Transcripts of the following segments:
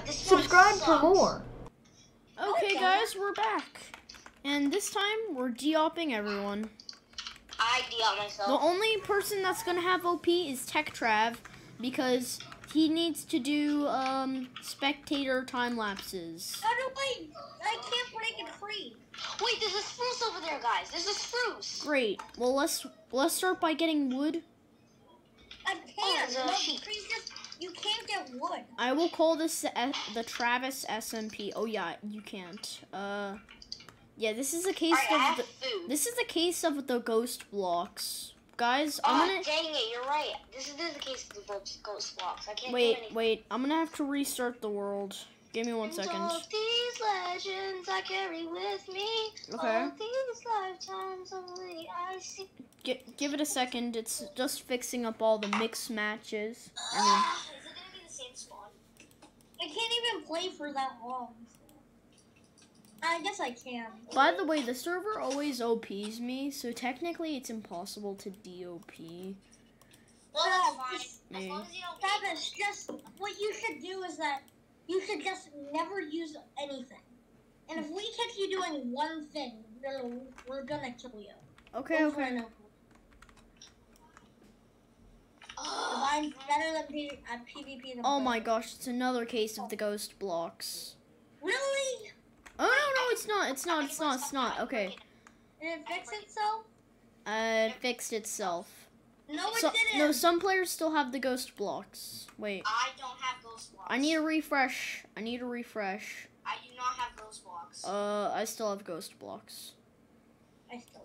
god, this Subscribe for more. Okay, Okay. guys, we're back. And this time, we're de-opping everyone. I deal myself. The only person that's gonna have OP is Tech Trav, because he needs to do um, spectator time lapses. How do I? I can't break it free. Wait, there's a spruce over there, guys. There's a spruce. Great. Well, let's let's start by getting wood. I can't. there's a no, sheep. You can't get wood. I will call this the, the Travis SMP. Oh yeah, you can't. Uh, yeah, this is a case I of have the, food. this is the case of the ghost blocks, guys. oh, I'm gonna dang it, you're right. This is, this is the case of the ghost, blocks. I can't do wait, anything. wait. I'm gonna have to restart the world. Give me one And second. all these legends I carry with me. Okay. All these lifetimes only I see. Gi- give it a second. It's just fixing up all the mix matches. And then, Is it gonna be the same spawn? I can't even play for that long. I guess I can. by the way, the server always OPs me, so technically it's impossible to de-op. Well, that's fine. As long as you don't Travis, just what you should do is that you should just never use anything. And if we catch you doing one thing, we're, we're gonna kill you. Okay, Over okay. And over. 'Cause I'm better than P- at PvP than Oh my gosh, it's another case of the ghost blocks. Really? Oh no, no, it's not. It's not. It's not. It's not. Okay. Did it fix itself? Uh, it fixed itself. No, it So, didn't. no, some players still have the ghost blocks. Wait, I don't have ghost blocks. I need a refresh. I need a refresh. I do not have ghost blocks. Uh, I still have ghost blocks. I still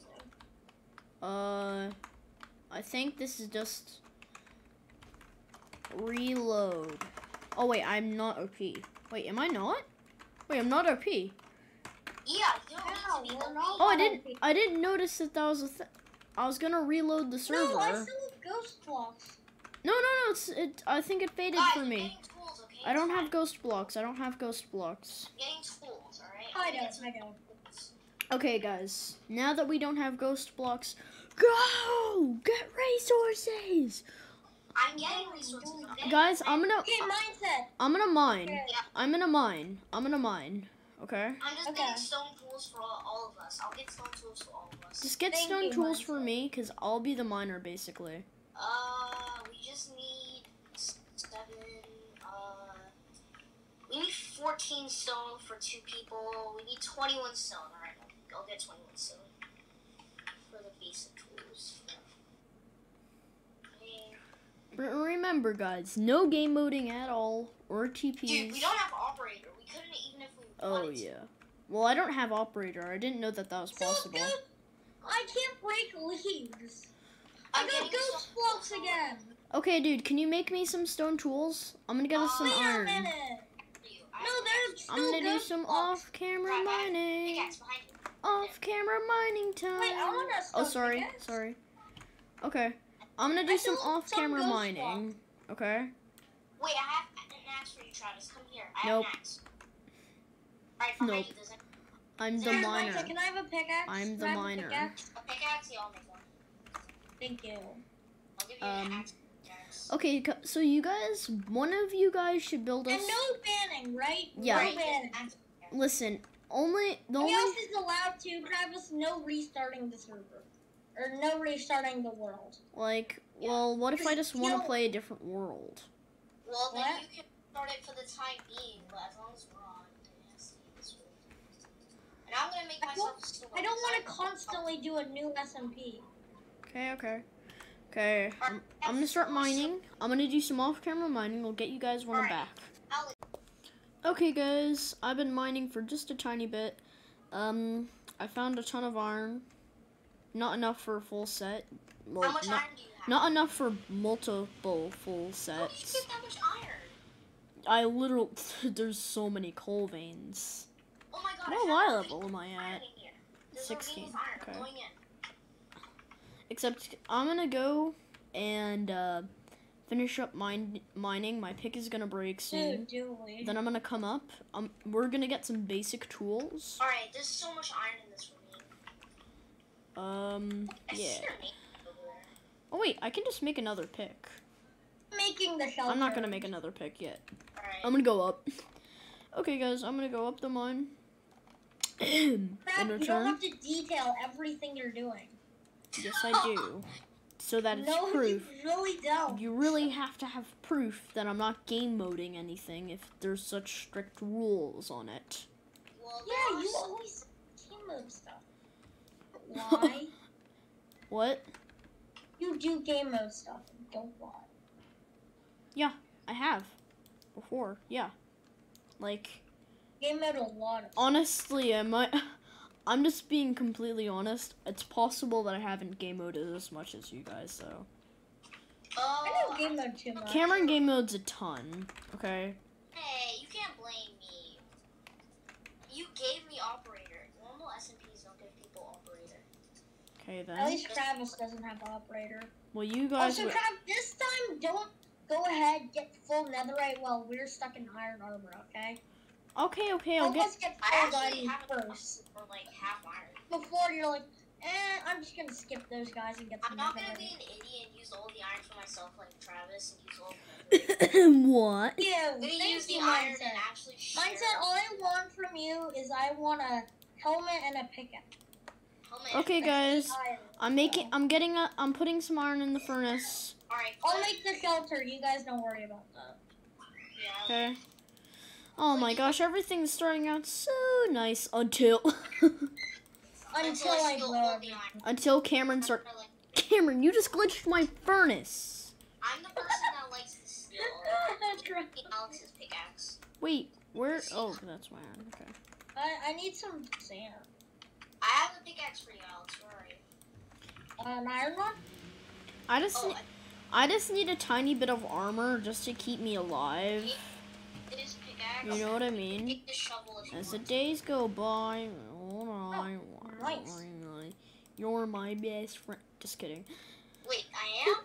do. Uh, I think this is just reload. Oh wait, I'm not OP. Wait, am I not? Wait, I'm not OP. yeah, you don't How? need to be We're not- Oh, I didn't. OP. I didn't notice that that was a. Th- I was gonna reload the server. No, I still have ghost blocks. No, no, no. It's it. I think it faded Guys, for me. tools, okay? I don't have ghost blocks. I don't have ghost blocks. I'm getting tools, alright? I don't. I don't. Okay, guys. Now that we don't have ghost blocks, go get resources, I'm getting resources, okay? guys. I'm gonna. Okay, mindset. I'm gonna mine. Okay. I'm gonna mine. I'm gonna mine. Okay. I'm just Okay. getting stone tools for all, all of us. I'll get stone tools for all of us. Just get Thank stone you, tools for me, cause I'll be the miner basically. Uh, we just need seven, uh, we need 14 stone for two people. We need 21 stone. Alright, I'll, I'll get 21 stone for the basic tools. Okay. But remember, guys, no game moding at all or TPs. Dude, we don't have operator. We couldn't even if we oh wanted to. yeah. Well, I don't have operator. I didn't know that that was So possible. good. I can't break leaves. I I'm got getting ghost blocks again. Okay, dude, can you make me some stone tools? I'm gonna get us oh, some Wait a iron. minute. No, there's I'm gonna do some off-camera Right, right. mining. Pickaxe behind you. Off-camera mining time. Wait, I want a oh, sorry, pickaxe. sorry. Okay, I'm gonna do I some still want some off-camera mining. Okay. Wait, I have an axe for you, Travis. Come here. I Nope. have an axe. Right Nope. you. I'm the miner. Can I have a pickaxe? I'm the Can a miner. pickaxe? a pickaxe. Yeah, I'll make one. Thank you. I'll give you an Um, axe. pickaxe. Okay, so you guys, one of you guys should build us. And no banning, right? Yeah. No banning. Listen, only the only. else is allowed to, Travis? No restarting the server. Or no restarting the world. Like, well, what if I just want to play a different world? Well, then What? you can start it for the time being, but as long as we're on, it has to be this way. And I'm gonna make I myself a sword. I don't want to constantly do a new SMP. Okay, okay. Okay, I'm, I'm gonna start mining. I'm gonna do some off-camera mining. We'll get you guys when I'm back. Okay, guys, I've been mining for just a tiny bit. Um, I found a ton of iron. Not enough for a full set. Well, How much not, iron do you have? not enough for multiple full How did you sets. get that much iron? I literally, there's so many coal veins. Oh my god. I What found Y a level am I iron at? in here. 16, iron. Okay. going in. Except I'm gonna go and uh, finish up mine mining. My pick is gonna break soon. Dude, do we? Then I'm gonna come up. Um, we're gonna get some basic tools. Alright, there's so much iron in this ravine. Um, yeah. see your name over there. Oh wait, I can just make another pick. Making the shelter. I'm not gonna make another pick yet. Alright. I'm gonna go up. Okay, guys, I'm gonna go up the mine. In Crap, you don't have to detail everything you're doing. yes, I do. So that it's no, proof. you really don't. You really have to have proof that I'm not game moding anything if there's such strict rules on it. Well, Yeah, you always game mode stuff. Why? What? you do game mode stuff. Don't lie. Yeah, I have. Before, yeah. Like, Game mode a lot of honestly, I might. I'm just being completely honest. It's possible that I haven't game moded as much as you guys, so. Oh, I know oh. game mode too much. Cameron game modes a ton, okay? Hey, you can't blame me. You gave me operator. Normal SMPs don't give people operator. Okay At least Travis doesn't have operator. Well, you guys. Also, would- Trav, this time don't go ahead get full netherite while we're stuck in iron armor, okay? Okay, okay, I'll Help get. us get I full actually haven't first. for like half iron. Before you're like, eh, I'm just gonna skip those guys and get the. I'm not gonna be an idiot and use all the iron for myself like Travis and use all what? Yeah, I'm gonna use the iron mindset. and actually share Mindset, all I want from you is I want a helmet and a pickaxe. Helmet. Okay, guys. I'm making. I'm getting. A, I'm putting some iron in the furnace. Alright, I'll make the shelter. You guys don't worry about that. yeah. Okay. Oh my gosh, everything's starting out so nice until Until I steal blow all the everything. iron. until Cameron start. Cameron, you just glitched my furnace. I'm the person that likes to steal Alex's pickaxe. Wait, where? Oh, that's my iron. Okay. I, I need some sand. I have a pickaxe for you, Alex. Where are you? Uh, an iron one? I just. Oh, I just need a tiny bit of armor just to keep me alive. pickaxe. You know what I mean? The shovel if you As the want. days go by, hold on. nice. You're my best friend. Just kidding. Wait, I am?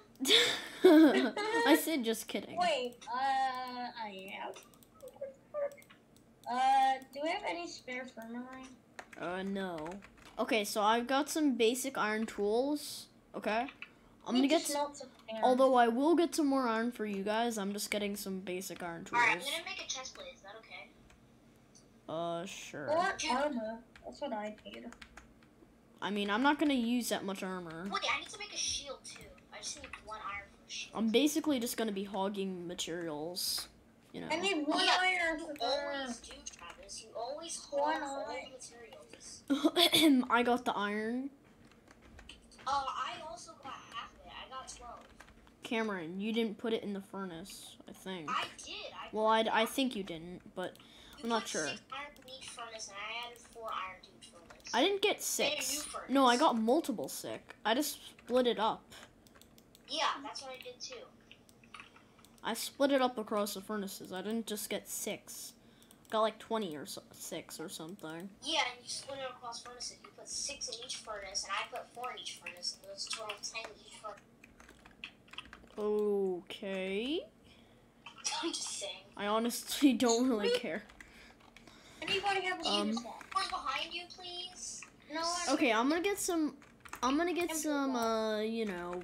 I said just kidding. Wait, uh, I am. Uh, do we have any spare furnace? Uh, no. Okay, so I've got some basic iron tools. Okay. I'm gonna get. s- Although I will get some more iron for you guys, I'm just getting some basic iron tools. Alright, I'm gonna make a chest plate. Is that okay? Uh, sure. Or armor. That's what I need. I mean, I'm not gonna use that much armor. Wait, I need to make a shield too. I just need one iron for a shield. I'm basically just gonna be hogging materials. You know. I need one yeah, iron You always do, Travis. You always One haul all the materials. I got the iron. Uh, I also got half of it. I got 12. Cameron, you didn't put it in the furnace, I think. I did. I Well, I, I think you didn't, but you I'm not sure. Six iron in each furnace, I added four iron to each furnace. I didn't get Made a new six. No, I got multiple sick. I just split it up. Yeah, that's what I did too. I split it up across the furnaces. I didn't just get six. Got like 20 or so, six or something. Yeah, and you split it across furnaces. You put six in each furnace, and I put four in each furnace, and a total ten in each furnace. Okay. I'm just saying. I honestly don't really care. Anybody have a Um. One behind you, please. No, Okay, I'm gonna get some. I'm gonna get some, uh, you know,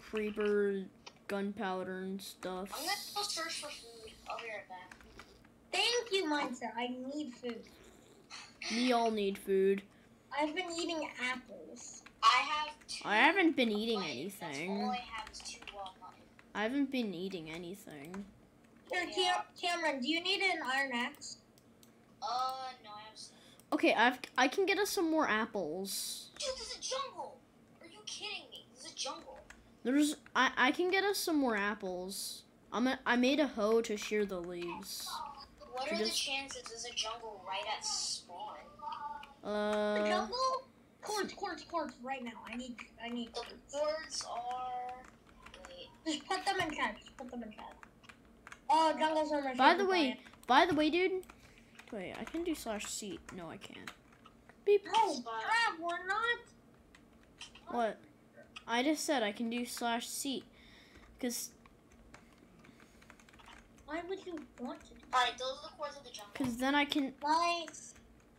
creeper, gunpowder and stuff. I'm gonna go search for food. I'll be right back. Thank you, mindset. I need food. We all need food. I've been eating apples. I have two. I haven't been eating mutton. anything. That's all I have is two raw mutton. I haven't been eating anything. Here, Yeah. Cam- Cameron, do you need an iron axe? Uh, no, I have. Some. Okay, I've I can get us some more apples. Dude, there's a jungle. Are you kidding me? There's a jungle. There's I I can get us some more apples. I'm a, I made a hoe to shear the leaves. What For are the this- chances there's a jungle right at spawn? The Uh, jungle? Coords, coords, coords, right now. I need, I need The quartz. boards are. Wait. Just put them in chat. Just put them in chat. Oh, jungles are my by the favorite way, by the way, dude. Wait, I can do slash seed. No, I can't. Beep. biome. No, crap, we're not. What? I just said I can do slash seed, cause Why would you want to do Alright, those are the coords of the jungle. cause then I can Nice.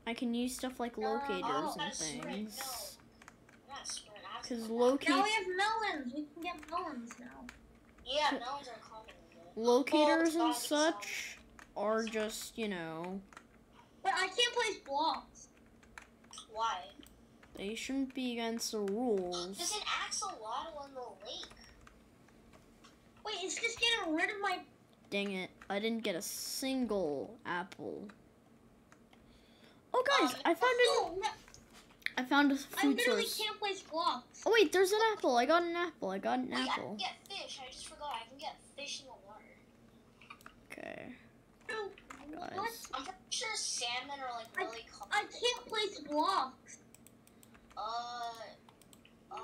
I can use stuff like No. locators Oh, and things. I'm not sprint. I have to Cause go back. locate Now we have melons. We can get melons now. Yeah, melons are common. in locators Oh, and it's such are just, you know, But I can't place blocks. Why? They shouldn't be against the rules. There's rules. an axolotl in the lake. Wait, it's just getting rid of my. Dang it, I didn't get a single apple. Oh guys, Um, I found a, Oh, no, I found a food I literally source. can't place blocks. Oh wait, there's an apple. I got an apple. I got an Wait, I apple. can get fish. I just forgot. I can get fish in the water. Okay, No, What? I'm pretty sure salmon are like I- really common. I can't place blocks. Uh, um,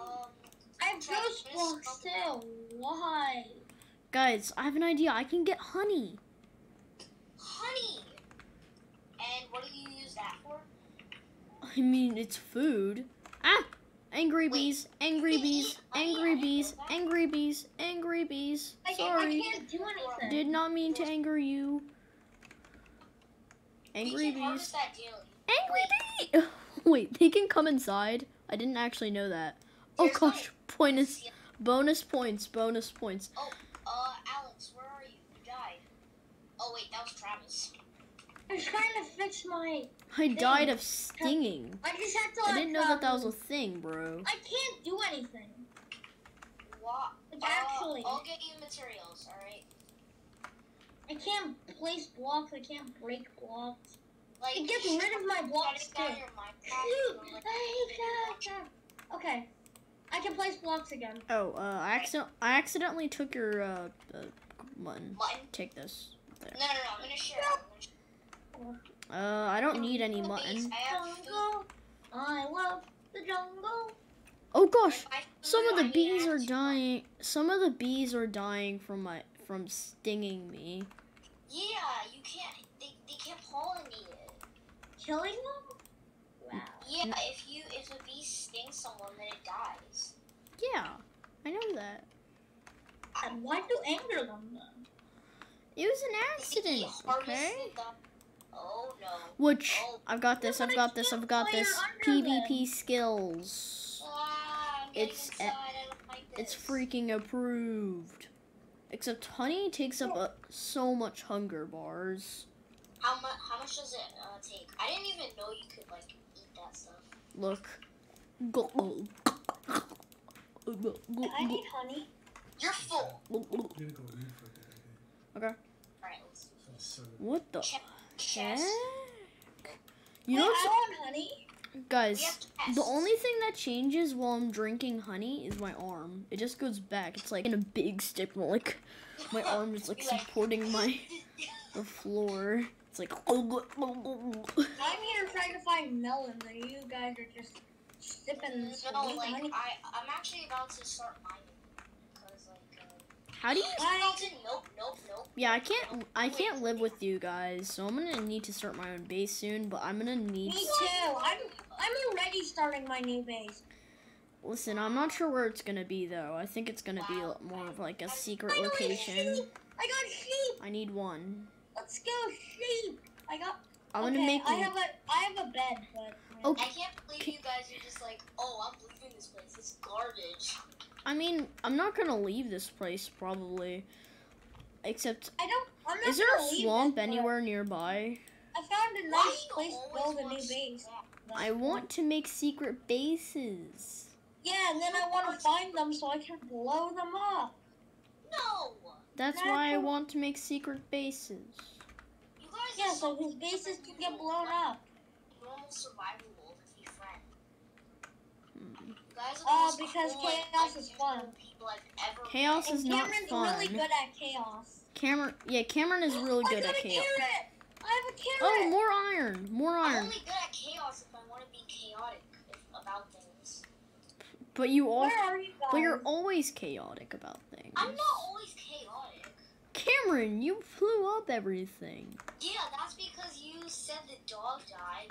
I have ghost blocks too. Why? Guys, I have an idea. I can get honey. honey. And what do you use that for? I mean, it's food. Ah! Angry Wait, bees, angry bees, eat honey? I angry bees, angry bees, angry bees. I I Sorry. can't do anything. Did not mean to anger you. Angry bees. that. Angry bee! Wait, they can come inside? I didn't actually know that. Oh There's no- gosh, bonus, bonus points, bonus points. Oh, uh, Alex, where are you? You died. Oh wait, that was Travis. I'm trying to fix my. I died of stinging. I just had to. I didn't know that that was um, a thing, bro. I can't do anything. What? Like, Uh, actually. I'll get you materials. All right. I can't place blocks. I can't break blocks. Like It gets rid of my blocks shutting too. down your Minecraft Shoot! and, like, I hate that. Okay, I can place blocks again. Oh, uh, I accident I accidentally took your uh, uh mutton. Mutton? Take this. No, no, no. I'm gonna share. I'm gonna share. Uh, I don't need any Please, mutton. I have food. Jungle. I love the jungle. Oh gosh, If I have some of the bees are dying. Some of the bees are dying from my from stinging me. Yeah, you can't. They, they can't pollinate it. Killing them? Wow. Yeah, if you if a bee stings someone, then it dies. Yeah, I know that. And why do anger them then? It was an accident, okay? the- Oh no. Which Oh. I've got this. I've got this. I've got this. PvP skills. Ah, It's a- inside. I don't like It's freaking approved. Except honey takes up uh, so much hunger bars. How much? How much does it uh, take? I didn't even know you could like eat that stuff. Look. Go. go, go, go, I need honey. You're full. go, go. I'm gonna go eat for a bit. All right, let's do So, so What the Check. heck? chest. You Wait, know, I. Guys. The only thing that changes while I'm drinking honey is my arm. It just goes back. It's like in a big stick, like my arm is like- supporting my the floor. It's like I'm here trying to find melons, and you guys are just sipping sweet No, like honey. I, I'm actually about to start mining because like. Uh, how do you? I, nope, nope, nope. Yeah, I can't. I can't live with you guys, so I'm gonna need to start my own base soon. But I'm gonna need. Me too. I'm I'm already starting my new base. Listen, I'm not sure where it's gonna be though. I think it's gonna be more of like a secret I location. sheep. I got sheep. I need one. Let's go sheep. I got. I'm okay, gonna make. I have a I have a bed, but. Okay. I can't believe you guys are just like, oh, I'm leaving this place. It's garbage. I mean, I'm not gonna leave this place probably. Except, I don't. I'm not is there gonna a swamp this, anywhere nearby? I found a nice do place to build a want new to base. I want to make secret bases. Yeah, and then I want to find them so I can blow them up. No. That's That's why I want to make secret bases. You guys Yeah, so so his bases can get blown up. Normal survival world if you friend. Hmm. You guys are the Uh, because cool, like, chaos is fun. People I've ever Chaos met. is And not Cameron's fun. really good at chaos. Cameron, yeah, Cameron is really I good got at a chaos. carrot. I have a carrot. Oh, more iron, more iron. I'm iron. only good at chaos if I want to be chaotic about things. But you all, Where are you guys? but you're always chaotic about things. I'm not always chaotic. Cameron, you blew up everything. Yeah, that's because you said the dog died.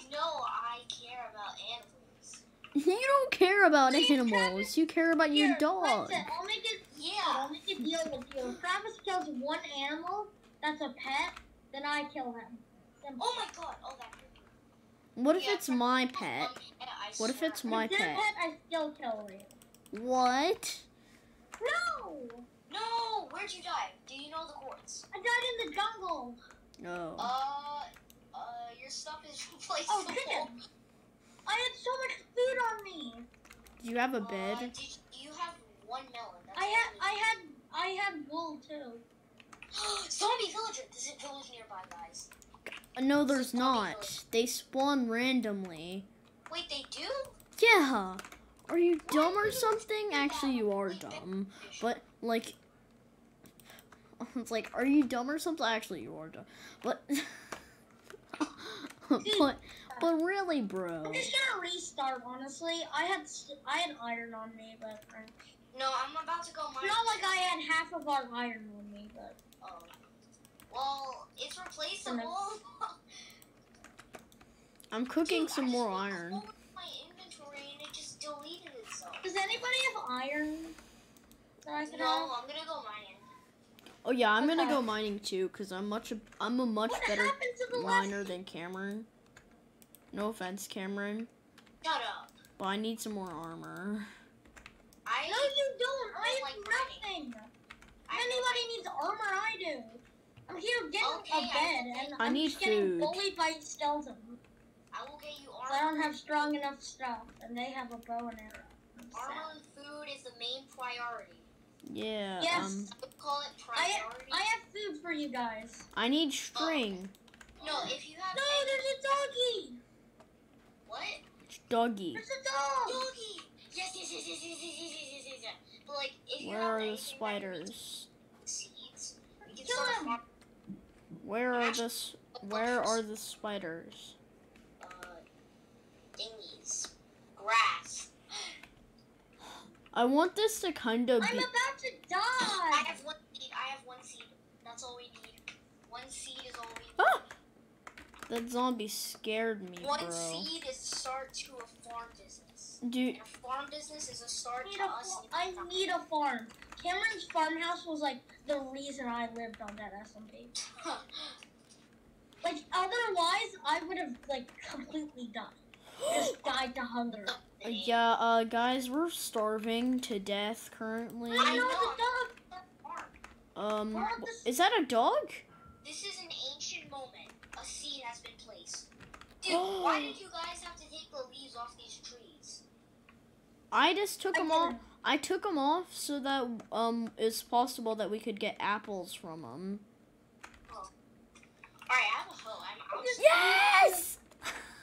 You know I care about animals. You don't care about Please, animals. You care about your dog. listen, I'll make it. Yeah. I'll make a deal with you. If Travis kills one animal that's a pet, then I kill him. Simple. Oh my god. Oh, that. What if Yeah, it's my pet? pet, What if it's my if you're a pet? pet, I still kill you. What? No. No, where'd you die? Do you know the coords? I died in the jungle. No. Uh, uh, your stuff is replaceable. Oh, chicken. I had so much food on me. Do you have a Uh, bed? did you, you have one melon. That's I had, I had, I had wool too. need. Zombie villager. There's a village nearby, guys. Uh, No, there's not. They spawn randomly. Wait, they do? Yeah. Are you dumb or something? Actually, you are dumb. But like, it's like, are you dumb or something? Actually, you are dumb. But, but, but really, bro. I'm just gonna restart. Honestly, I had, I had iron on me, but uh, No, I'm about to go mine. not like I had half of our iron on me. But Oh. Well, it's replaceable. I'm cooking Dude, some more just iron. looked over My inventory and it just deleted itself. Does anybody have iron that I can No, have? I'm gonna go mining. Oh yeah, I'm gonna go mining too, cause I'm much, I'm a much What better happened to the miner last? than Cameron. No offense, Cameron, Shut up. but I need some more armor. I No, you don't. I I have like nothing. I If anybody needs armor, I do. I'm here getting Okay, a bed, and I I'm need just getting food. bullied by skeletons. I will get you armor. I don't have strong enough stuff, and they have a bow and arrow. I'm. Armor and food is the main priority. Yeah. Yes. Um, I call it priority. I have food for you guys. I need string. no, if you have No, there's a doggy. what? Doggy. There's a dog. Doggy. Yes, yes, yes, yes, yes, yes, yes, yes, yes, yes, yes. But like, if you Where have are the anything that needs spiders? seeds, we can Kill start him. farm- Where are the s- Where are the spiders? I want this to kind of I'm be. about to die. I die. have one seed. I have one seed. That's all we need. One seed is all we need. Ah! That zombie scared me, One bro. seed is a start to a farm business. Dude, And a farm business is a start I need to a us. fa- I need a farm. Cameron's farmhouse was like the reason I lived on that SMP. Like otherwise, I would have like completely died. Just died to hunger. Yeah, uh, guys, we're starving to death currently. I know the dog. Um, Well, wh- this- is that a dog? This is an ancient moment. A seed has been placed. Dude, why did you guys have to take the leaves off these trees? I just took I them off. I took them off so that um it's possible that we could get apples from them. Alright, I have a hoe. I'm, I'm just. Yes!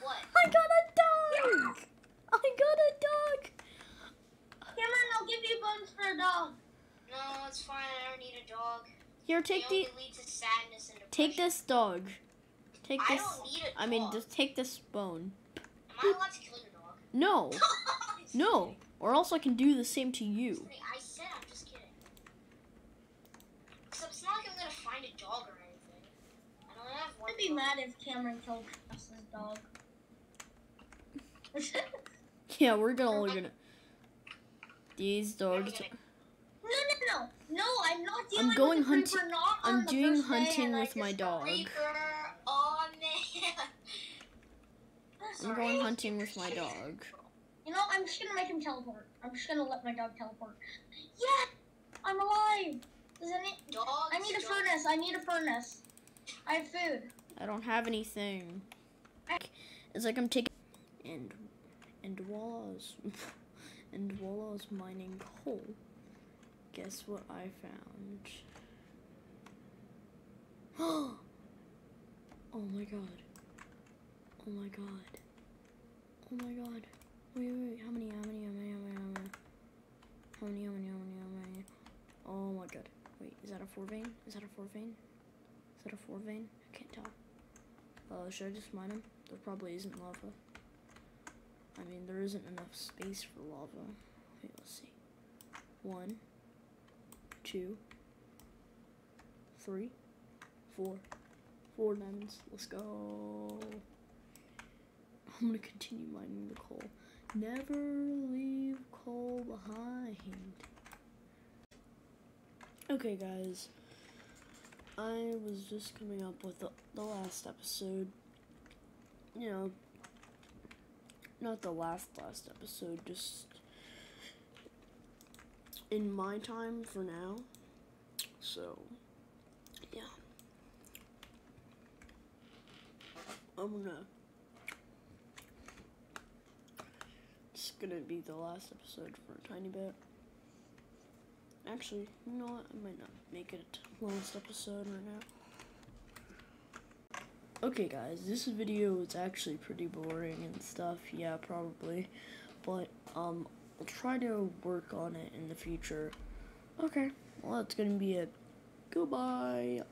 What? I got a dog. I got a dog. Cameron, I'll give you bones for a dog. No, it's fine. I don't need a dog. Here, take they the only lead to sadness and depression. take this dog. Take I this. don't need a dog. I mean, just take this bone. Am I allowed to kill your dog? No, no, kidding. or else I can do the same to you. I said I'm just kidding. Except it's not like I'm gonna find a dog or anything. I only have one. I'd be dog. mad if Cameron killed Chris's dog. Yeah, we're gonna look at gonna. These dogs. Okay. No, no, no, no! I'm not dealing I'm going with the hunti- creeper, not on I'm doing hunting with my dog. Oh. I'm going hunting with my dog. You know, I'm just gonna make him teleport. I'm just gonna let my dog teleport. Yeah, I'm alive. Does any? Dogs. I need a dogs. furnace. I need a furnace. I have food. I don't have anything. It's like I'm taking and and while I was and while I was mining coal, guess what I found? oh my god. Oh my god. Oh my god. Wait, wait, wait. How many, how many, how many, how many, how many? How many, how many, how many, how many? Oh my god. Wait, is that a four vein? Is that a four vein? Is that a four vein? I can't tell. Uh, should I just mine them? There probably isn't lava. I mean, there isn't enough space for lava. Wait, let's see. One, two, three, four. Four diamonds. Let's go. I'm gonna continue mining the coal. Never leave coal behind. Okay, guys. I was just coming up with the, the last episode. You know, not the last last episode, just in my time for now. So, yeah. I'm gonna. It's gonna be the last episode for a tiny bit. Actually, you know what? I might not make it last episode right now. Okay, guys, this video is actually pretty boring and stuff. Yeah, probably, but um, I'll try to work on it in the future. Okay, well, that's gonna be it. Goodbye.